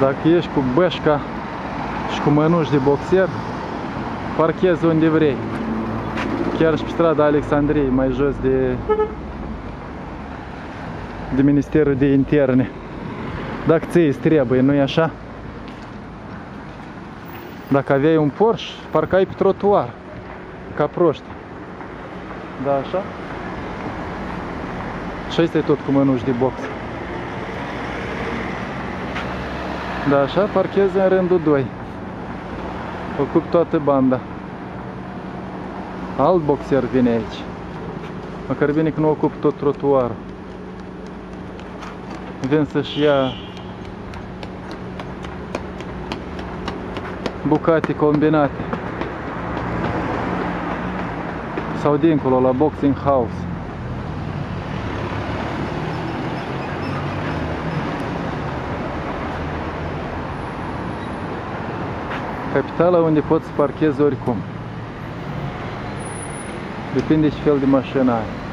Dacă ești cu bășca și cu mănuși de boxer, parchezi unde vrei. Chiar și pe strada Alexandriei, mai jos de, de Ministerul de Interne. Dacă ți îți trebuie, nu-i așa? Dacă aveai un Porsche, parcai pe trotuar, ca proști. Da, așa? Și este tot cu mănuși de box. Da, așa, parchezi în rândul 2. Ocup toată banda. Alt boxer vine aici. Măcar bine că nu ocup tot trotuarul. Vin să-și ia bucate combinate. Sau dincolo, la Boxing House. Capitala unde poți să parchezi oricum. Depinde ce fel de mașină ai.